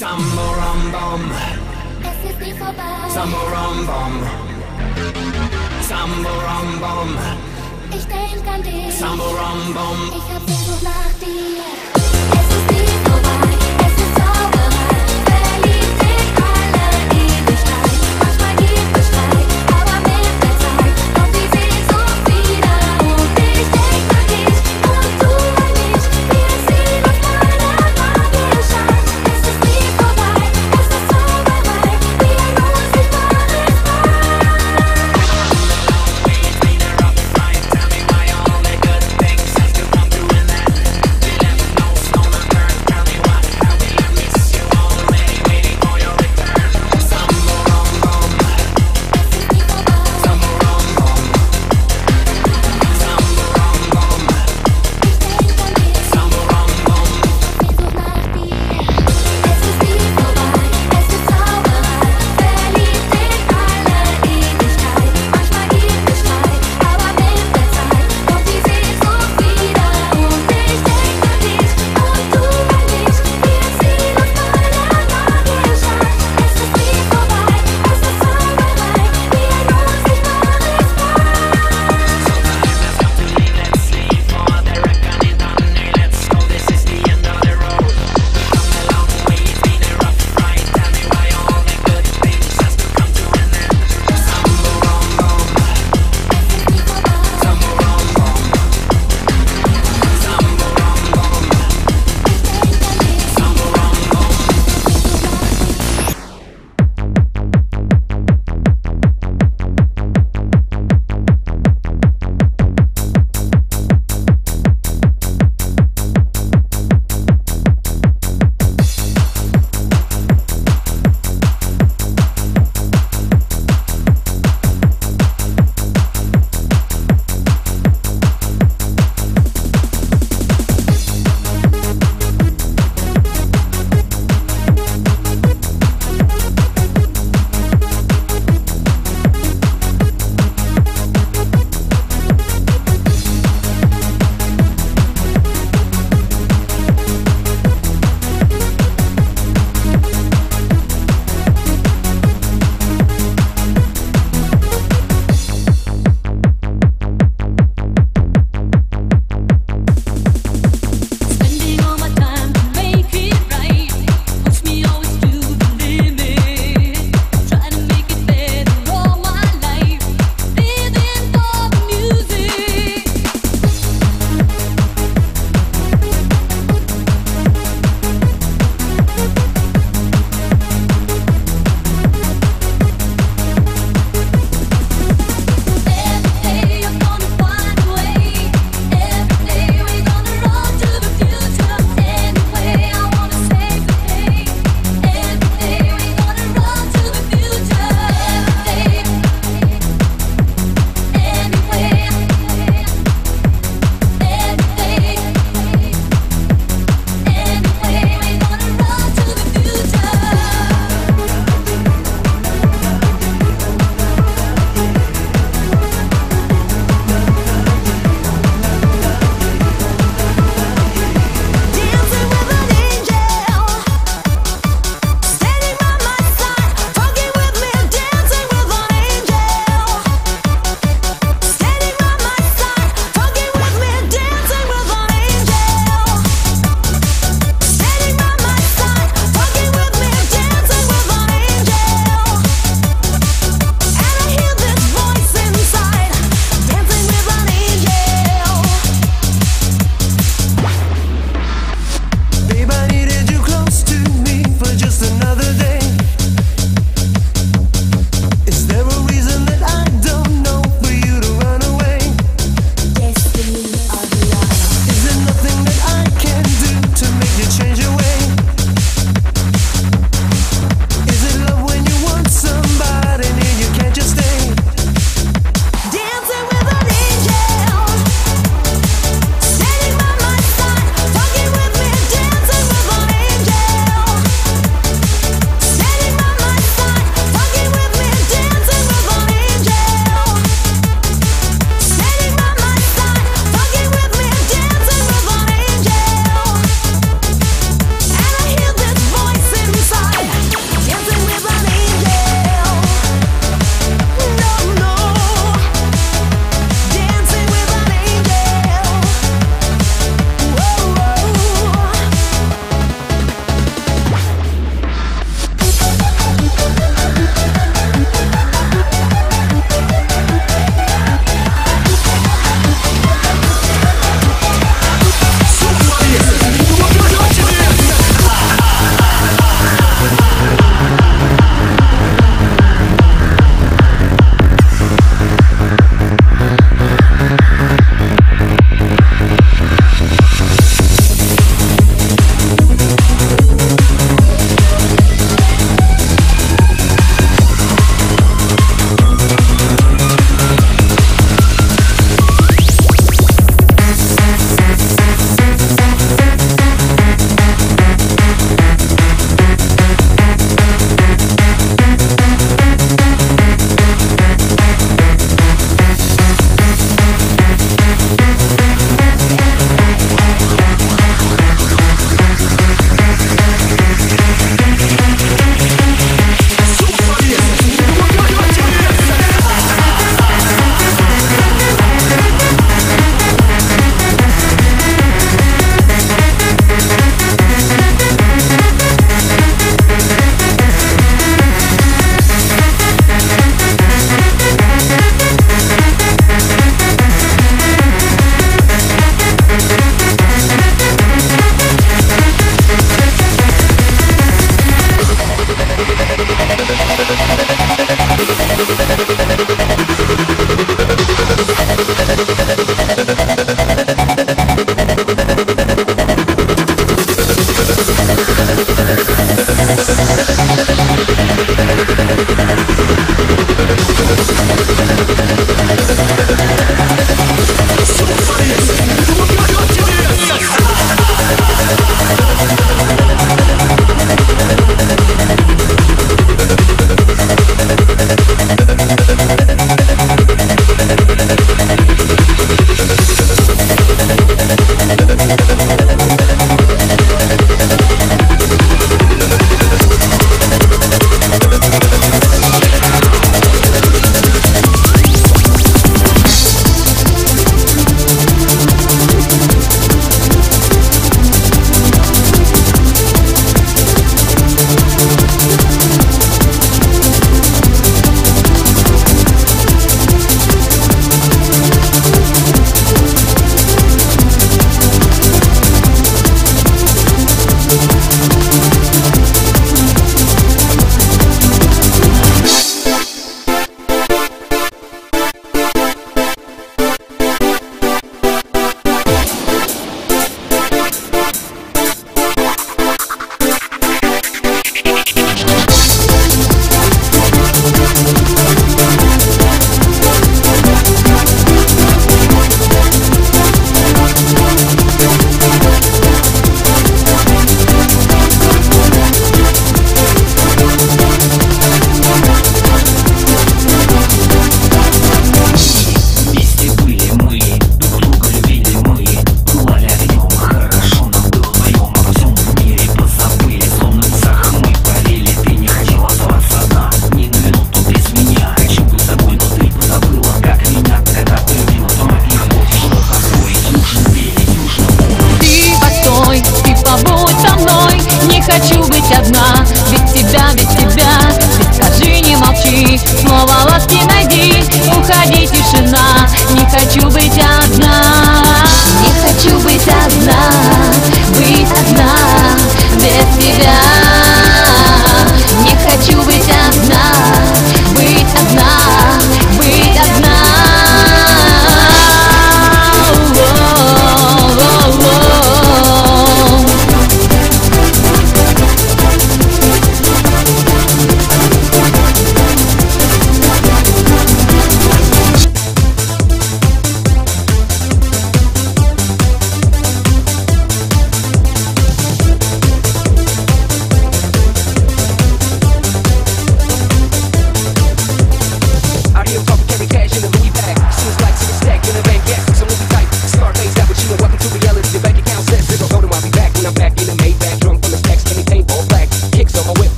Samba Ram Bam. Es ist nie vorbei. Samba Ram Ich denk an dich. Samba Ram Bam. Ich hab Sehnsucht nach dir. Es ist nie vorbei.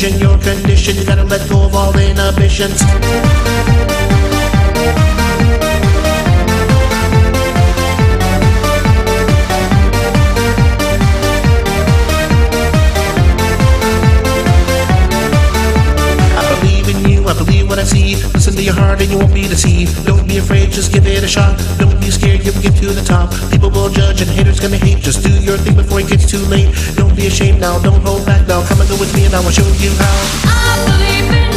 changing your condition. You gotta let go of all inhibitions. attention, haters gonna hate. Just do your thing before it gets too late. Don't be ashamed now, don't hold back now. Come and go with me and I will show you how. I believe in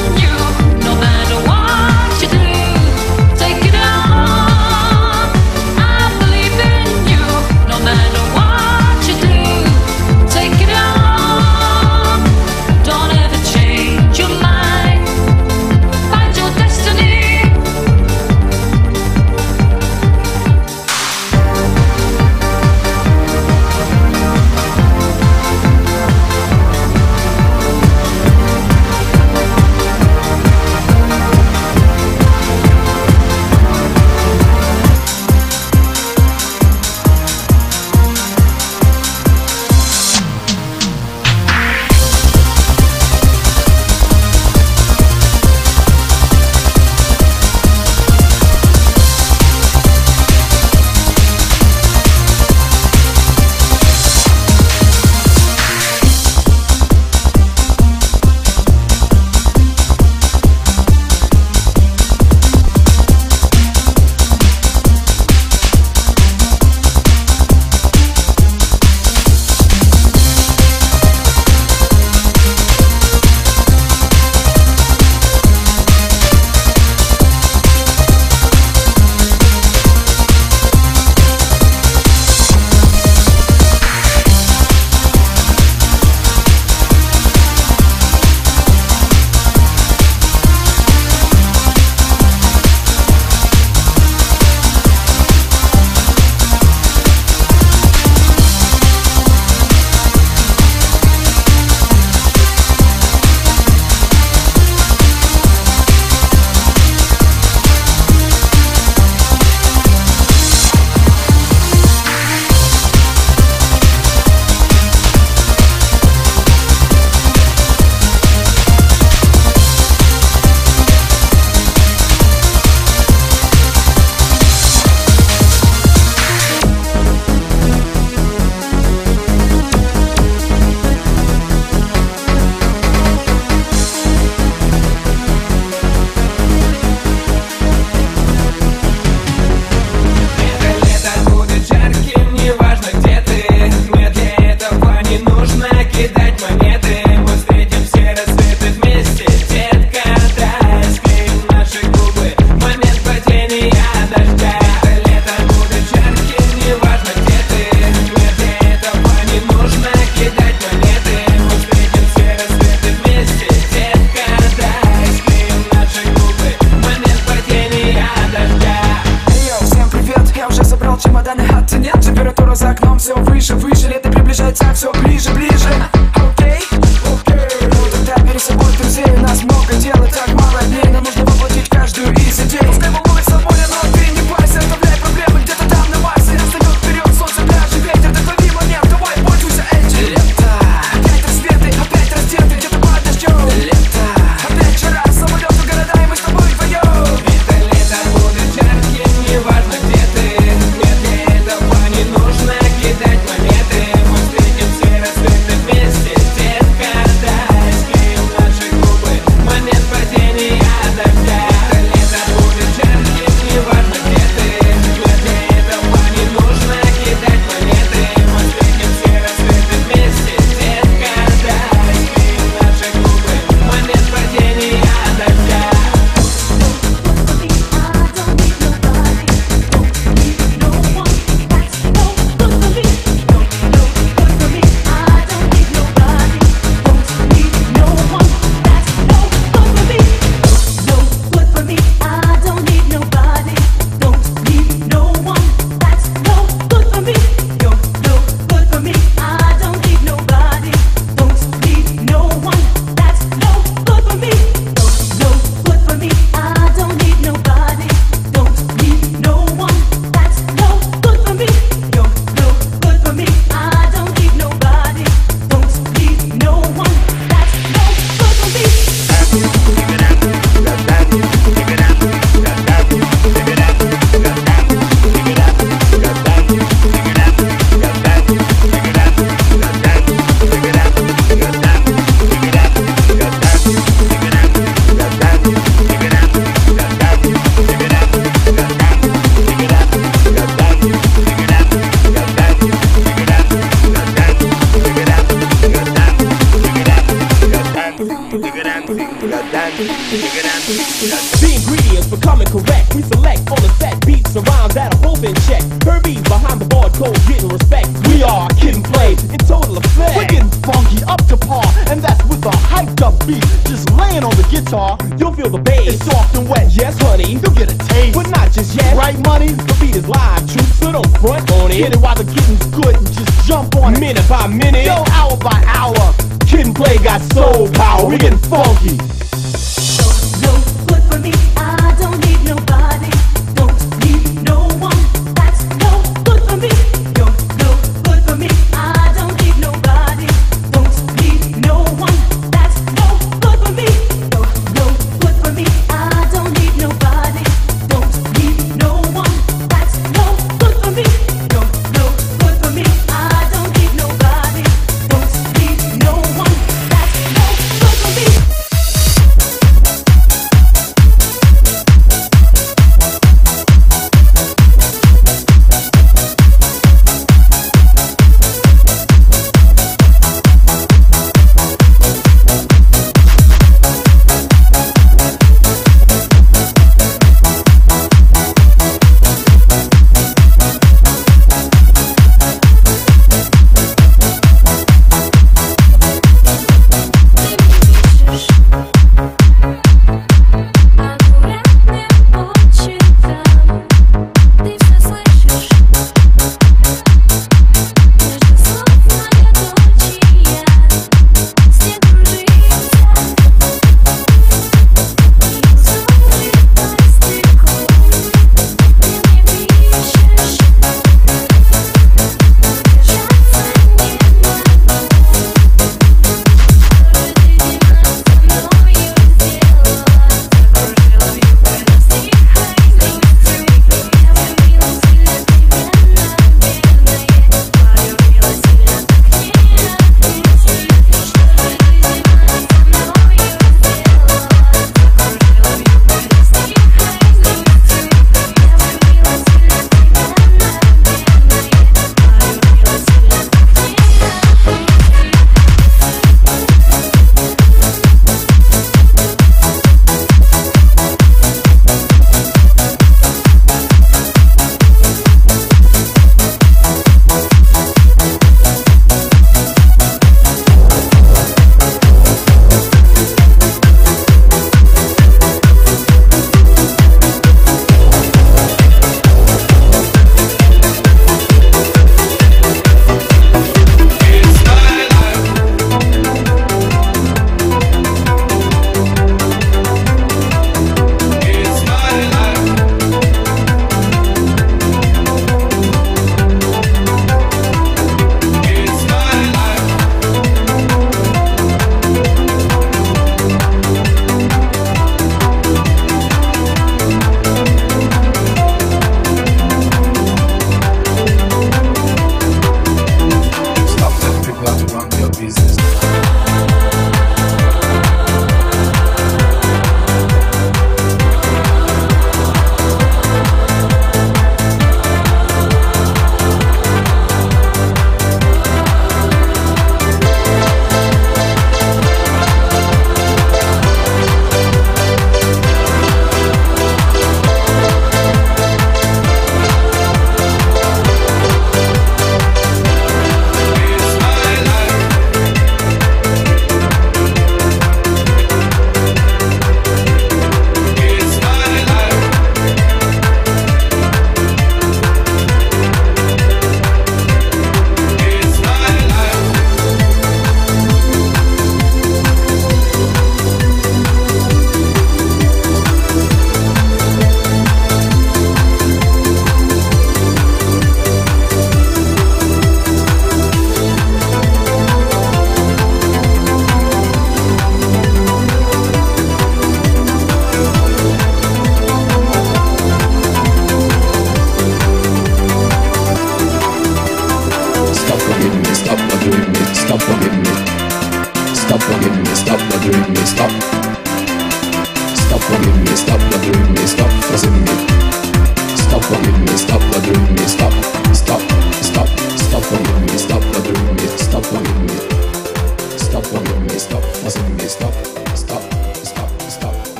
The ingredients becoming correct. We select all the set beats and rhymes that are both in check. Hurby's behind the board, code getting respect. We are kid play in total effect. We're getting funky up to par, and that's with a hyped up beat. Just laying on the guitar, You'll feel the bass. it's soft and wet. Yes, honey. You'll get a taste, But not just yet. right, money? The beat is live, true, so don't front on it. Get it while the getting's good and just jump on it. Minute by minute. Yo, hour by hour, Kid and Play got soul power. We getting funky.